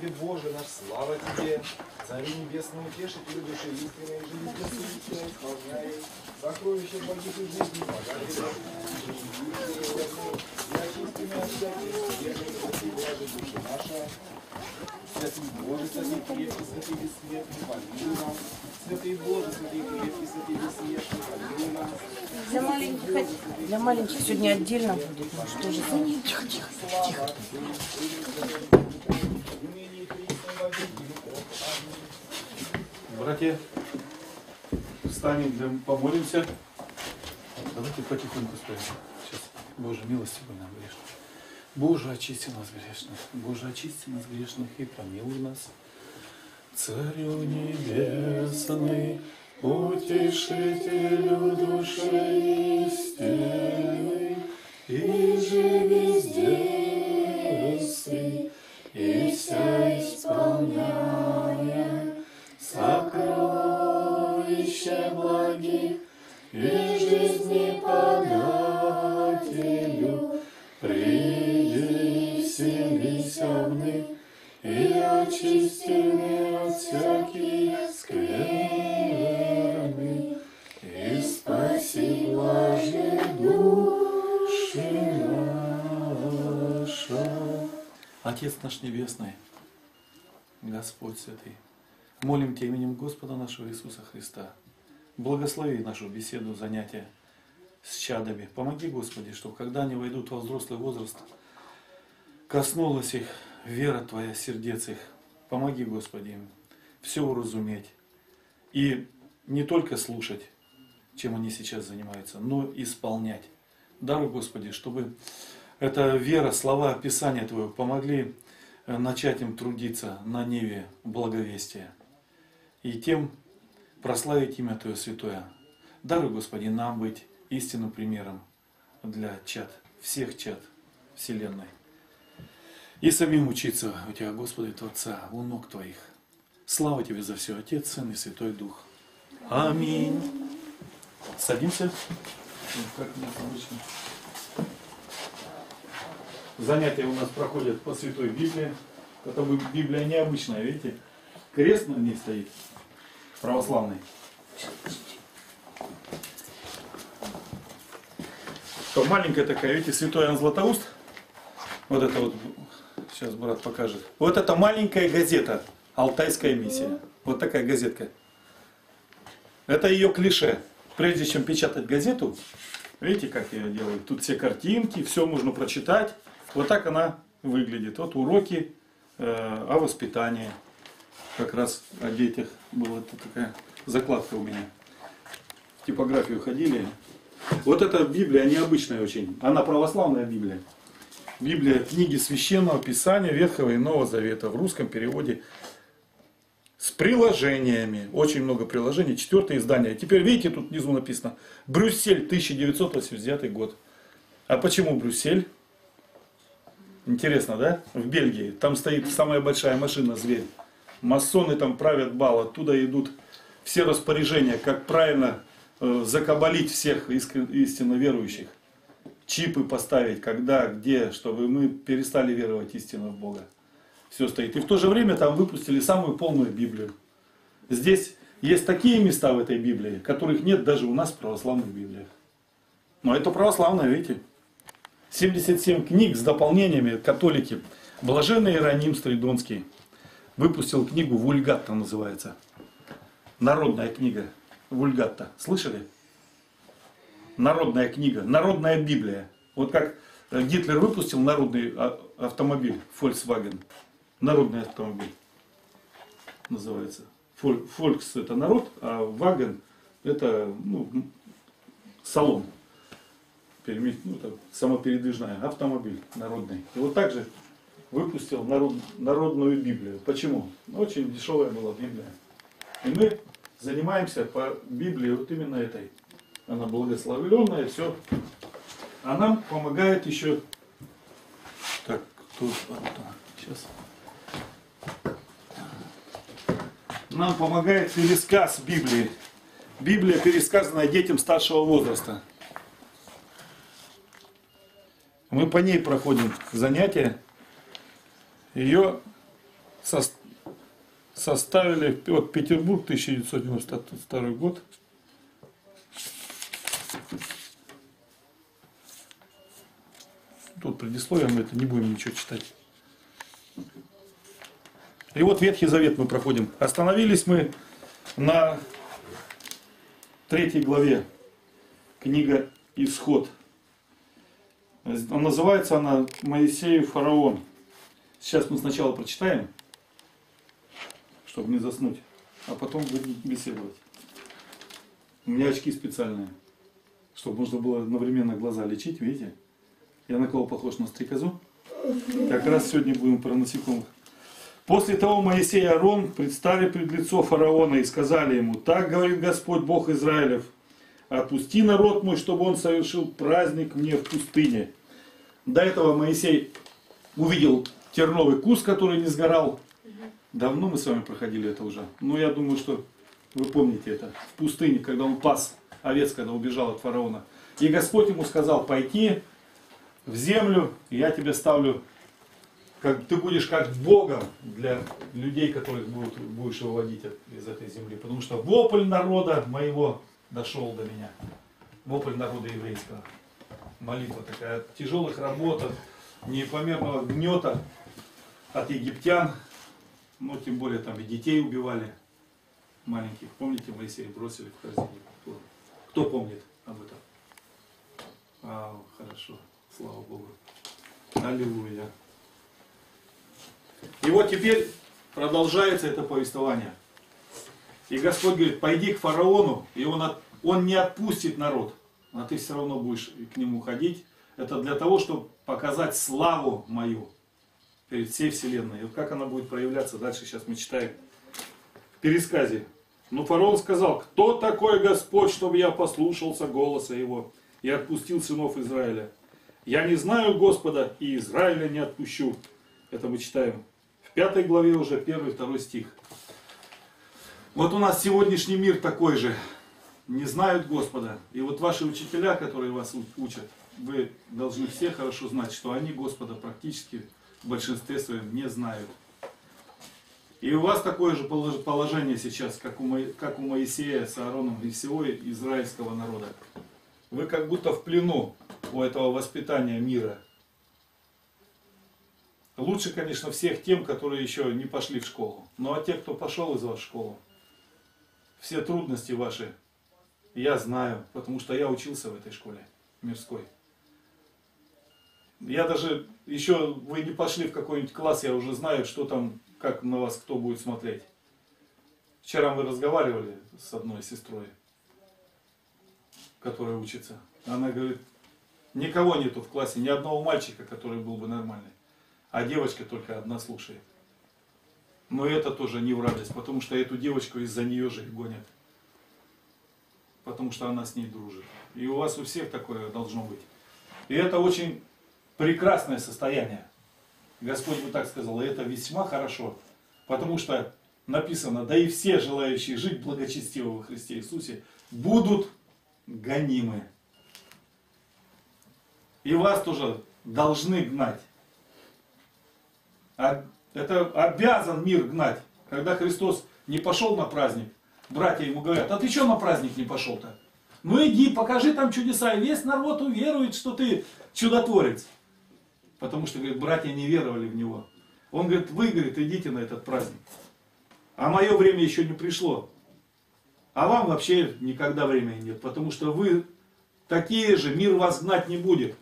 Тебе, Боже наш, слава Тебе, Царю Небесный, утешителю души истинной, жизни суетия, исполняй, сокровища благих и жизни, подари и очисти меня от всяких Боже, наша, Святый Боже, святый крепкий, святый бессмертный, помилуй нас, Святый Боже, святый крепкий, святый бессмертный, помилуй нас, Для маленьких, для маленьких сегодня отдельно будет. Ну что же? Тихо, тихо, тихо. ныне и присно во веки веков. Аминь. Братья, встанем, помолимся. Давайте потихоньку стоим. Сейчас. Боже, милости нам грешных. Боже, очисти нас грешных. Боже, очисти нас грешных и помилуй нас. Царю небесный, утешителю души истины, и же везде очисти меня от всяких скверны, и спаси блажи души наша. Отец наш Небесный, Господь Святый, молим Тебя именем Господа нашего Иисуса Христа. Благослови нашу беседу, занятия с чадами. Помоги, Господи, чтобы когда они войдут во взрослый возраст, коснулась их вера Твоя, сердец их. Помоги, Господи, им все уразуметь. И не только слушать, чем они сейчас занимаются, но исполнять. Даруй, Господи, чтобы эта вера, слова Писания Твоего помогли э, начать им трудиться на ниве благовестия. И тем прославить имя Твое Святое. Даруй, Господи, нам быть истинным примером для чад, всех чад Вселенной. И самим учиться у Тебя, Господи, Творца, у ног Твоих. Слава Тебе за все, Отец, Сын и Святой Дух. Аминь. Садимся. Как у нас обычно. Занятия у нас проходят по Святой Библии. Это Библия необычная, видите? Крест на ней стоит, православный. Маленькая такая, видите, Святой Иоанн Златоуст. Вот это вот, сейчас брат покажет. Вот это маленькая газета, Алтайская миссия. Вот такая газетка. Это ее клише. Прежде чем печатать газету, видите, как я делаю? Тут все картинки, все можно прочитать. Вот так она выглядит. Вот уроки э, о воспитании. Как раз о детях была такая закладка у меня. В типографию ходили. Вот эта Библия необычная очень. Она православная Библия. Библия книги священного писания Ветхого и Нового Завета в русском переводе с приложениями. Очень много приложений. Четвертое издание. Теперь видите, тут внизу написано Брюссель, 1989 год. А почему Брюссель? Интересно, да? В Бельгии. Там стоит самая большая машина «Зверь». Масоны там правят бал. Оттуда идут все распоряжения, как правильно э, закабалить всех истинно верующих. Чипы поставить, когда, где, чтобы мы перестали веровать истинно в Бога. Все стоит. И в то же время там выпустили самую полную Библию. Здесь есть такие места в этой Библии, которых нет даже у нас в православных Библиях. Но это православное, видите? 77 книг с дополнениями католики. Блаженный Иероним Стридонский выпустил книгу «Вульгатта» называется. Народная книга «Вульгатта». Слышали? Народная книга, народная Библия. Вот как э, Гитлер выпустил народный а- автомобиль Volkswagen. Народный автомобиль называется. Фоль- Фолькс это народ, а Ваген это ну, салон. Ну, так, самопередвижная, автомобиль народный. И вот так же выпустил народ- народную Библию. Почему? Ну, Очень дешевая была Библия. И мы занимаемся по Библии вот именно этой. Она благословленная, все. А нам помогает еще... Так, кто... Сейчас. Нам помогает пересказ Библии. Библия, пересказанная детям старшего возраста. Мы по ней проходим занятия. Ее сос- составили, вот Петербург, 1992 год. Тут предисловие мы это не будем ничего читать. И вот Ветхий Завет мы проходим. Остановились мы на третьей главе. Книга Исход. Называется она Моисей и фараон. Сейчас мы сначала прочитаем, чтобы не заснуть, а потом будем беседовать. У меня очки специальные, чтобы можно было одновременно глаза лечить, видите? Я на кого похож на стрекозу? Как раз сегодня будем про насекомых. После того Моисей и Аарон предстали пред лицо фараона и сказали ему, так говорит Господь Бог Израилев, отпусти народ мой, чтобы он совершил праздник мне в пустыне. До этого Моисей увидел терновый куст, который не сгорал. Давно мы с вами проходили это уже. Но я думаю, что вы помните это. В пустыне, когда он пас овец, когда убежал от фараона. И Господь ему сказал, пойти в землю, и я тебе ставлю, как, ты будешь как Богом для людей, которых будут, будешь выводить от- из этой земли. Потому что вопль народа моего дошел до меня. Вопль народа еврейского. Молитва такая от тяжелых работ, от непомерного гнета от египтян. Ну, тем более там и детей убивали маленьких. Помните, Моисея бросили в корзине? Кто, кто помнит об этом? А, хорошо. Слава Богу. Аллилуйя. И вот теперь продолжается это повествование. И Господь говорит, пойди к фараону, и он, от- он не отпустит народ, а ты все равно будешь к нему ходить. Это для того, чтобы показать славу мою перед всей вселенной. И вот как она будет проявляться дальше, сейчас мы читаем в пересказе. Но фараон сказал, кто такой Господь, чтобы я послушался голоса его и отпустил сынов Израиля? Я не знаю Господа и Израиля не отпущу. Это мы читаем в пятой главе уже, первый, второй стих. Вот у нас сегодняшний мир такой же. Не знают Господа. И вот ваши учителя, которые вас учат, вы должны все хорошо знать, что они Господа практически в большинстве своем не знают. И у вас такое же полож- положение сейчас, как у, Мо- как у Моисея с Аароном и всего израильского народа. Вы как будто в плену у этого воспитания мира. Лучше, конечно, всех тем, которые еще не пошли в школу. Ну а те, кто пошел из вас в школу, все трудности ваши я знаю, потому что я учился в этой школе мирской. Я даже, еще вы не пошли в какой-нибудь класс, я уже знаю, что там, как на вас кто будет смотреть. Вчера мы разговаривали с одной сестрой, которая учится. Она говорит, никого нету в классе, ни одного мальчика, который был бы нормальный. А девочка только одна слушает. Но это тоже не в радость, потому что эту девочку из-за нее же гонят. Потому что она с ней дружит. И у вас у всех такое должно быть. И это очень прекрасное состояние. Господь бы так сказал, и это весьма хорошо. Потому что написано, да и все желающие жить благочестиво во Христе Иисусе будут гонимы. И вас тоже должны гнать. А это обязан мир гнать. Когда Христос не пошел на праздник, братья ему говорят, а ты что на праздник не пошел-то? Ну иди, покажи там чудеса, и весь народ уверует, что ты чудотворец. Потому что, говорит, братья не веровали в него. Он говорит, вы, говорит, идите на этот праздник. А мое время еще не пришло. А вам вообще никогда времени нет, потому что вы такие же, мир вас гнать не будет.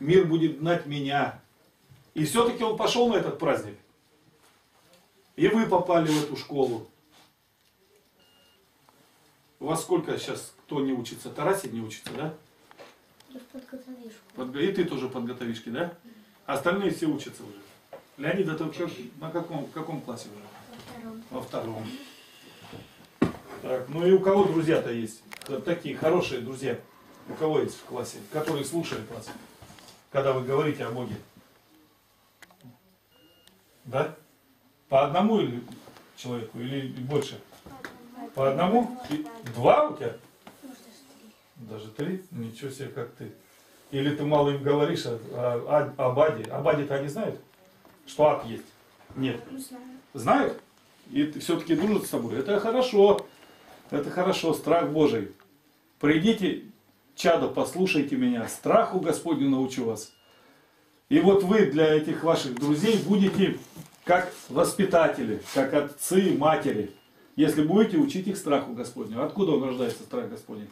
Мир будет гнать меня. И все-таки он пошел на этот праздник. И вы попали в эту школу. У вас сколько сейчас, кто не учится? Тарасик не учится, да? Я в подготовишку. Подго- И ты тоже подготовишки, да? Остальные все учатся уже. Леонид, это как- на каком, каком классе уже? Во втором. Во втором. Так, ну и у кого друзья-то есть? Такие хорошие друзья. У кого есть в классе? Которые слушают вас, когда вы говорите о Боге. Да? По одному или человеку, или больше? По одному? И- Два у тебя? Даже три. Ничего себе, как ты. Или ты мало им говоришь о, о, о- об Аде. Об Аде-то они знают, что ад есть. Нет. Не знаю. Знают? И все-таки дружат с тобой. Это хорошо. Это хорошо. Страх Божий. Придите, чадо, послушайте меня. Страху Господню научу вас. И вот вы для этих ваших друзей будете как воспитатели, как отцы, матери. Если будете учить их страху Господню. Откуда он рождается, страх Господень?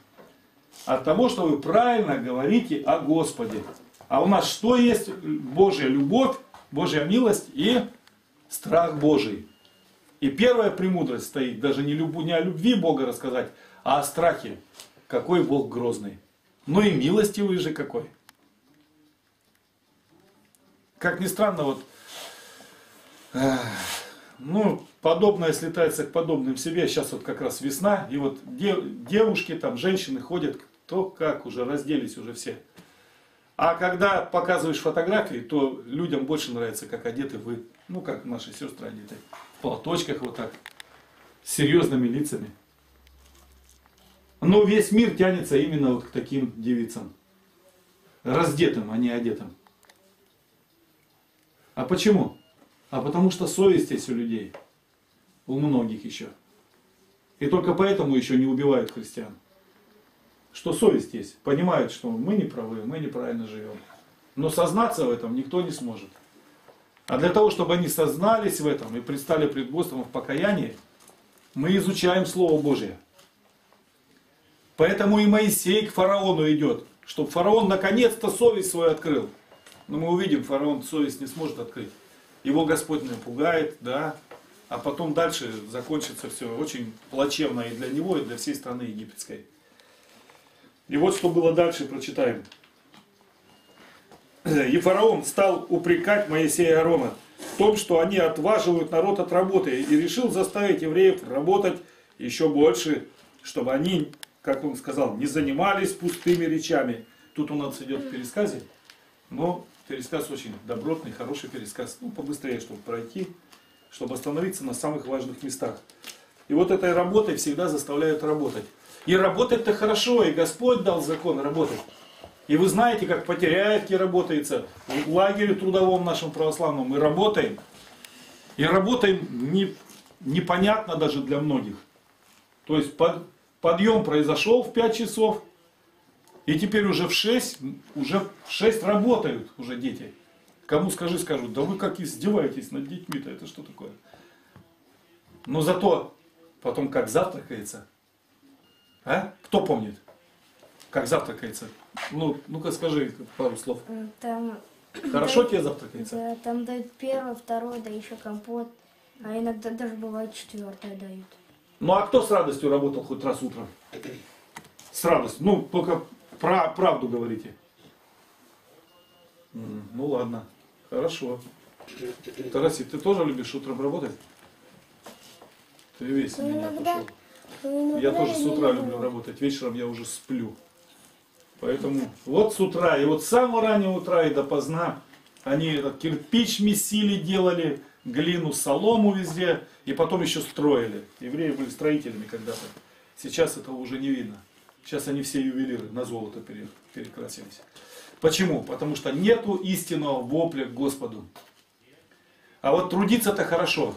От того, что вы правильно говорите о Господе. А у нас что есть? Божья любовь, Божья милость и страх Божий. И первая премудрость стоит даже не, любу, не о любви Бога рассказать, а о страхе. Какой Бог грозный. Ну и милостивый же какой. Как ни странно, вот, ну, подобное слетается к подобным себе. Сейчас вот как раз весна, и вот де- девушки, там, женщины ходят, то как уже, разделись уже все. А когда показываешь фотографии, то людям больше нравится, как одеты вы. Ну, как наши сестры одеты. В платочках вот так. С серьезными лицами. Но весь мир тянется именно вот к таким девицам. Раздетым, а не одетым. А почему? А потому что совесть есть у людей. У многих еще. И только поэтому еще не убивают христиан. Что совесть есть. Понимают, что мы не правы, мы неправильно живем. Но сознаться в этом никто не сможет. А для того, чтобы они сознались в этом и предстали пред Господом в покаянии, мы изучаем Слово Божье. Поэтому и Моисей к фараону идет, чтобы фараон наконец-то совесть свою открыл. Но мы увидим, фараон совесть не сможет открыть. Его Господь напугает, да, а потом дальше закончится все очень плачевно и для него, и для всей страны египетской. И вот что было дальше, прочитаем. И фараон стал упрекать Моисея и Аарона в том, что они отваживают народ от работы, и решил заставить евреев работать еще больше, чтобы они, как он сказал, не занимались пустыми речами. Тут у нас идет пересказе, но пересказ очень добротный, хороший пересказ. Ну, побыстрее, чтобы пройти, чтобы остановиться на самых важных местах. И вот этой работой всегда заставляют работать. И работать-то хорошо, и Господь дал закон работать. И вы знаете, как по Теряевке работается, в лагере трудовом нашем православном мы работаем. И работаем не, непонятно даже для многих. То есть под, подъем произошел в 5 часов, и теперь уже в 6, уже в 6 работают уже дети. Кому скажи, скажут, да вы как издеваетесь над детьми-то, это что такое? Но зато потом как завтракается. А? Кто помнит? Как завтракается? Ну, ну-ка скажи пару слов. М, Там, Хорошо тебе завтракается? да, там дают первое, второе, да еще компот. А иногда даже бывает четвертое дают. Ну а кто с радостью работал хоть раз утром? С радостью. Ну, только про правду говорите. Ну ладно, хорошо. Тарасик, ты тоже любишь утром работать? Ты весь Ну, меня иногда. пошел. Ну, Я тоже с утра люблю. люблю работать, вечером я уже сплю. Поэтому вот с утра, и вот с самого раннего утра и допоздна они этот кирпич месили, делали, глину, солому везде, и потом еще строили. Евреи были строителями когда-то. Сейчас этого уже не видно. Сейчас они все ювелиры, на золото пере- перекрасились. Почему? Потому что нету истинного вопля к Господу. А вот трудиться-то хорошо.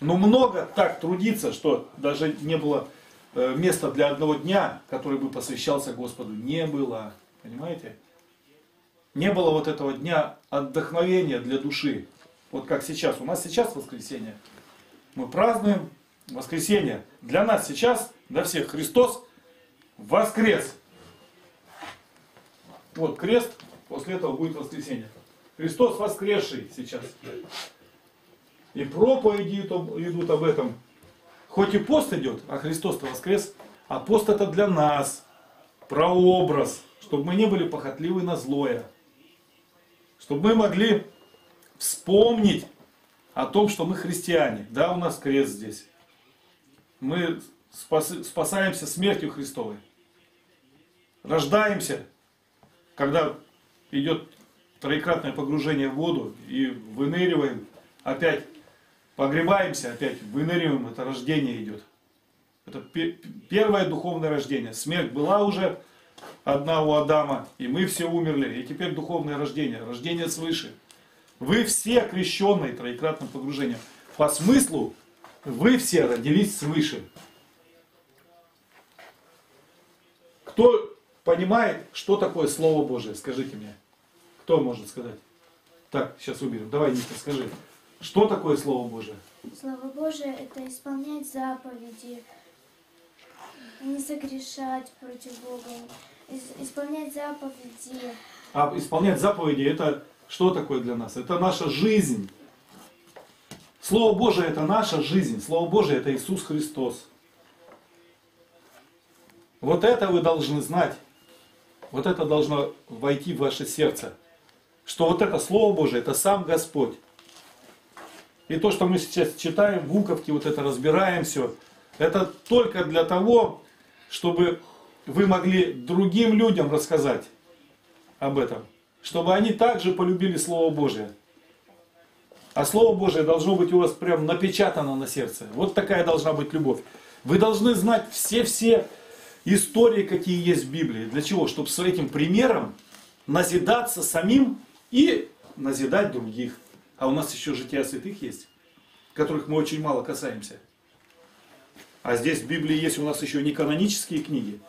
Но много так трудиться, что даже не было э, места для одного дня, который бы посвящался Господу. Не было. Понимаете? Не было вот этого дня отдохновения для души. Вот как сейчас. У нас сейчас воскресенье. Мы празднуем воскресенье. Для нас сейчас, для всех, Христос воскрес. Вот крест, после этого будет воскресенье. Христос воскресший сейчас. И проповеди идут об этом. Хоть и пост идет, а Христос-то воскрес. А пост это для нас. Прообраз. Чтобы мы не были похотливы на злое. Чтобы мы могли вспомнить о том, что мы христиане. Да, у нас крест здесь. Мы спас- спасаемся смертью Христовой. Рождаемся, когда идет троекратное погружение в воду и выныриваем, опять погребаемся, опять выныриваем, это рождение идет. Это пе- первое духовное рождение. Смерть была уже одна у Адама, и мы все умерли. И теперь духовное рождение, рождение свыше. Вы все крещенные троекратным погружением. По смыслу вы все родились свыше. Кто понимает, что такое Слово Божие? Скажите мне. Кто может сказать? Так, сейчас выберем. Давай, Ника, скажи. Что такое Слово Божие? Слово Божие – это исполнять заповеди, не согрешать против Бога, ис- исполнять заповеди. А исполнять заповеди это что такое для нас? Это наша жизнь. Слово Божие это наша жизнь. Слово Божие это Иисус Христос. Вот это вы должны знать. Вот это должно войти в ваше сердце. Что вот это Слово Божие, это сам Господь. И то, что мы сейчас читаем, буковки, вот это разбираем все, это только для того, чтобы вы могли другим людям рассказать об этом. Чтобы они также полюбили Слово Божие. А Слово Божие должно быть у вас прям напечатано на сердце. Вот такая должна быть любовь. Вы должны знать все-все истории, какие есть в Библии. Для чего? Чтобы с этим примером назидаться самим и назидать других. А у нас еще жития святых есть, которых мы очень мало касаемся. А здесь в Библии есть у нас еще не канонические книги,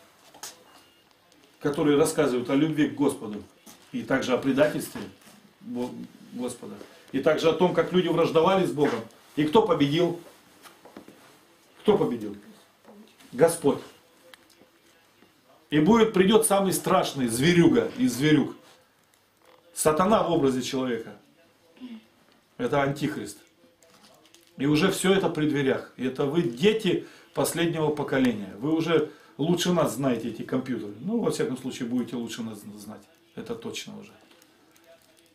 которые рассказывают о любви к Господу. И также о предательстве Господа. И также о том, как люди враждовали с Богом. И кто победил? Кто победил? Господь. И будет, придет самый страшный зверюга из зверюк. Сатана в образе человека. Это антихрист. И уже все это при дверях. И это вы дети последнего поколения. Вы уже лучше нас знаете эти компьютеры. Ну, во всяком случае, будете лучше нас знать. Это точно уже.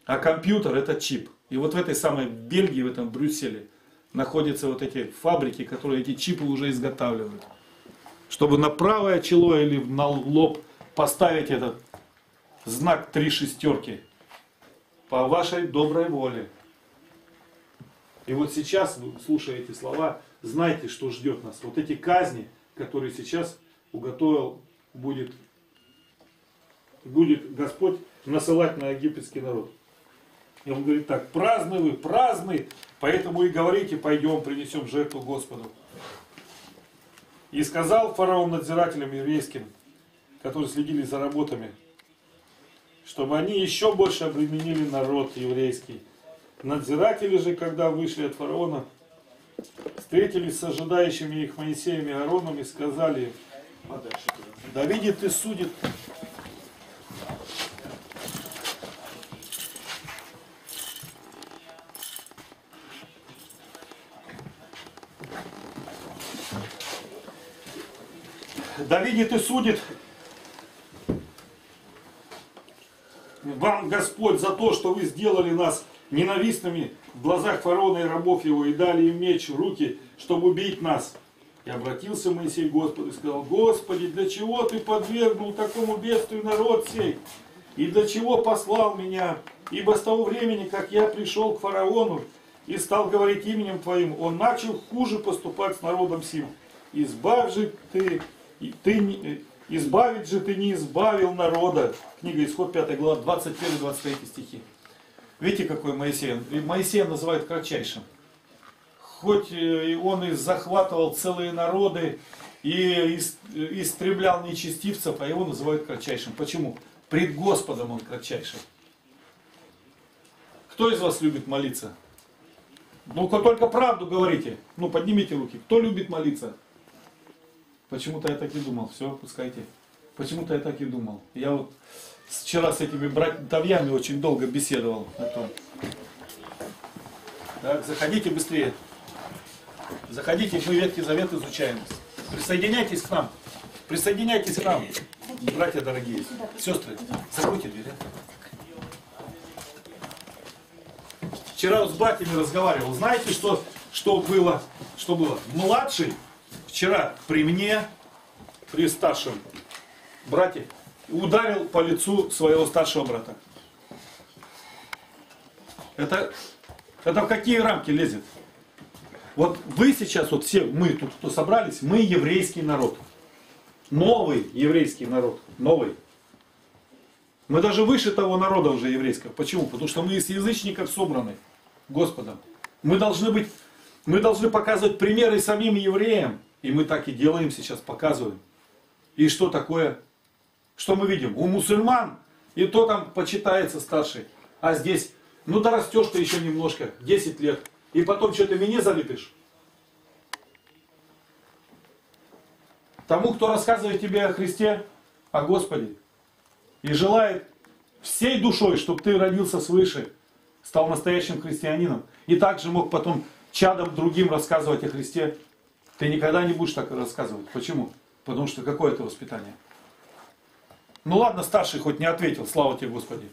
А компьютер это чип. И вот в этой самой Бельгии, в этом Брюсселе, находятся вот эти фабрики, которые эти чипы уже изготавливают. Чтобы на правое чело или на лоб поставить этот знак три шестерки. По вашей доброй воле. И вот сейчас, слушая эти слова, знайте, что ждет нас. Вот эти казни, которые сейчас уготовил, будет, будет Господь насылать на египетский народ. И он говорит так, праздны вы, праздны, поэтому и говорите, пойдем, принесем жертву Господу. И сказал фараон надзирателям еврейским, которые следили за работами, чтобы они еще больше обременили народ еврейский. Надзиратели же, когда вышли от фараона, встретились с ожидающими их Моисеем и Аароном и сказали да видит и судит Да видит и судит вам Господь за то, что вы сделали нас ненавистными в глазах фараона и рабов его, и дали им меч в руки, чтобы убить нас. И обратился Моисей к Господу и сказал, Господи, для чего ты подвергнул такому бедствию народ сей? И для чего послал меня? Ибо с того времени, как я пришел к фараону и стал говорить именем Твоим, он начал хуже поступать с народом сим. Избавь же ты, и ты не- избавить же ты не избавил народа. Книга Исход 5 глава 21-23 стихи. Видите, какой Моисей? Моисея называют кратчайшим. Хоть э, и он и захватывал целые народы, и ис- истреблял нечестивцев, а его называют кратчайшим. Почему? Пред Господом он кратчайший. Кто из вас любит молиться? Ну-ка только правду говорите. Ну поднимите руки. Кто любит молиться? Почему-то я так и думал. Все, пускайте. Почему-то я так и думал. Я вот вчера с этими братьями очень долго беседовал о том. Так, заходите быстрее. Заходите, мы Ветхий Завет изучаем. Присоединяйтесь к нам. Присоединяйтесь к нам, братья дорогие. Сестры, закройте дверь. Вчера с братьями разговаривал. Знаете, что, что было? Что было? Младший вчера при мне, при старшем брате, ударил по лицу своего старшего брата. Это, это в какие рамки лезет? Вот вы сейчас, вот все, мы тут, кто собрались, мы еврейский народ. Новый еврейский народ. Новый. Мы даже выше того народа уже еврейского. Почему? Потому что мы из язычников собраны Господом. Мы должны быть, мы должны показывать примеры самим евреям. И мы так и делаем сейчас, показываем. И что такое? Что мы видим? У мусульман и то там почитается старший. А здесь, ну да растешь ты еще немножко, 10 лет. И потом что ты меня залепишь? Тому, кто рассказывает тебе о Христе, о Господе, и желает всей душой, чтобы ты родился свыше, стал настоящим христианином, и также мог потом чадом другим рассказывать о Христе, ты никогда не будешь так рассказывать. Почему? Потому что какое это воспитание? Ну ладно, старший хоть не ответил, слава тебе Господи.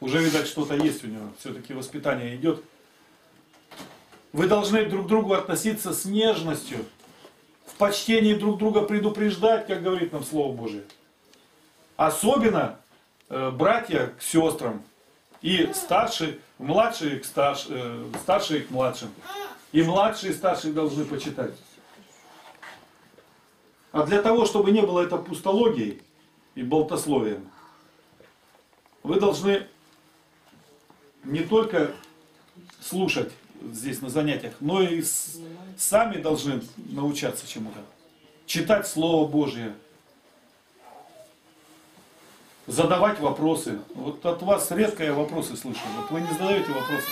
Уже, видать, что-то есть у него. Все-таки воспитание идет. Вы должны друг к другу относиться с нежностью, в почтении друг друга предупреждать, как говорит нам Слово Божие. Особенно э, братья к сестрам и старшие, младшие к старш, э, старшие к младшим. И младшие и старшие должны почитать. А для того, чтобы не было это пустологией и болтословием, вы должны не только слушать здесь на занятиях, но и сами должны научаться чему-то. Читать Слово Божье, задавать вопросы. Вот от вас редко я вопросы слышу. Вот вы не задаете вопросы.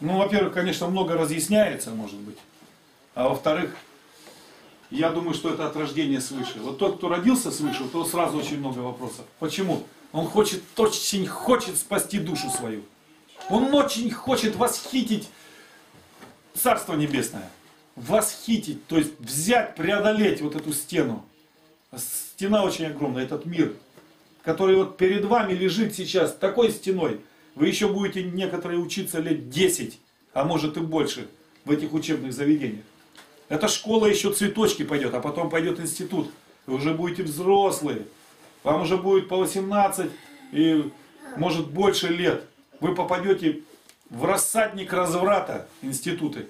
Ну, во-первых, конечно, много разъясняется, может быть. А во-вторых, я думаю, что это от рождения свыше. Вот тот, кто родился свыше, то сразу очень много вопросов. Почему? Он хочет, очень хочет спасти душу свою. Он очень хочет восхитить Царство Небесное. Восхитить, то есть взять, преодолеть вот эту стену. Стена очень огромная, этот мир, который вот перед вами лежит сейчас такой стеной. Вы еще будете некоторые учиться лет 10, а может и больше в этих учебных заведениях. Эта школа еще цветочки пойдет, а потом пойдет институт. Вы уже будете взрослые. Вам уже будет по 18 и может больше лет. Вы попадете в рассадник разврата институты.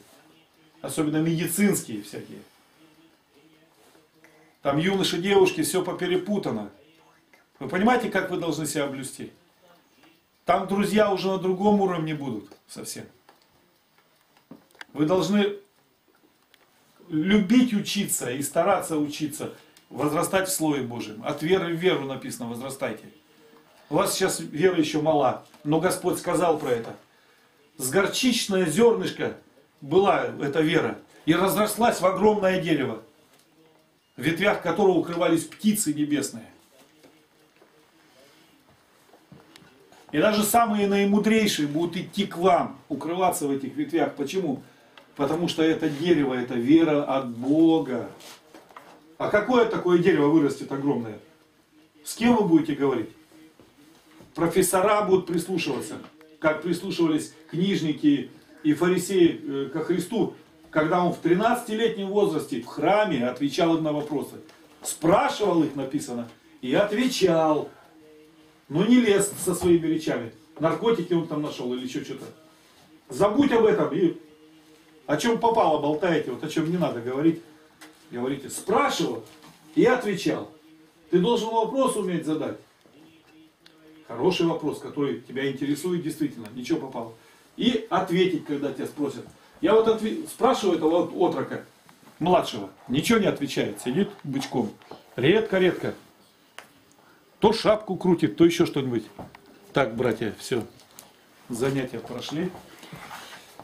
Особенно медицинские всякие. Там юноши, девушки, все поперепутано. Вы понимаете, как вы должны себя облюсти? Там друзья уже на другом уровне будут совсем. Вы должны любить учиться и стараться учиться, возрастать в Слове Божьем. От веры в веру написано, возрастайте. У вас сейчас вера еще мала, но Господь сказал про это. С горчичное зернышко была эта вера и разрослась в огромное дерево, в ветвях которого укрывались птицы небесные. И даже самые наимудрейшие будут идти к вам, укрываться в этих ветвях. Почему? Потому что это дерево, это вера от Бога. А какое такое дерево вырастет огромное? С кем вы будете говорить? Профессора будут прислушиваться, как прислушивались книжники и фарисеи э, ко Христу, когда он в 13-летнем возрасте в храме отвечал им на вопросы. Спрашивал их, написано, и отвечал. Но не лез со своими речами. Наркотики он там нашел или еще что-то. Забудь об этом и о чем попало болтаете, вот о чем не надо говорить. Говорите, спрашивал и отвечал. Ты должен вопрос уметь задать. Хороший вопрос, который тебя интересует действительно, ничего попало. И ответить, когда тебя спросят. Я вот отве- спрашиваю этого вот отрока, младшего, ничего не отвечает, сидит бычком. Редко-редко. То шапку крутит, то еще что-нибудь. Так, братья, все. Занятия прошли.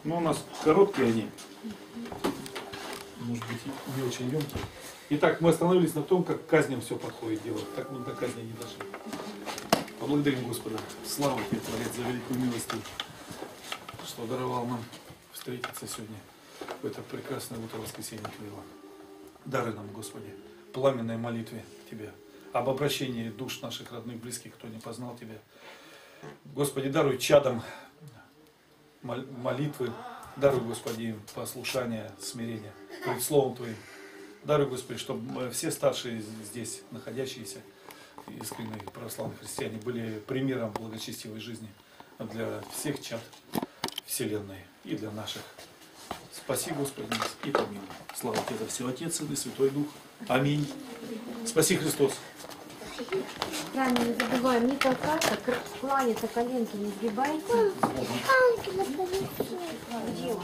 Ну, у нас короткие они. Может быть, не очень емкие. Итак, мы остановились на том, как к казням все подходит дело. Так мы до казни не дошли. Поблагодарим Господа. Слава тебе, Творец, за великую милость, что даровал нам встретиться сегодня в это прекрасное утро воскресенья Твоего. Дары нам, Господи, пламенной молитве Тебе, об обращении душ наших родных, близких, кто не познал Тебя. Господи, даруй чадам мол- молитвы. Даруй, Господи, послушание, смирение перед Словом Твоим. Даруй, Господи, чтобы все старшие здесь находящиеся, искренние православные христиане, были примером благочестивой жизни для всех чад Вселенной и для наших. Спаси, Господи, нас и помилуй. Слава Тебе за все, Отец, и Святой Дух. Аминь. Спаси, Христос. Правильно, не забываем не толкаться, кланяться, коленки не сгибайте. Где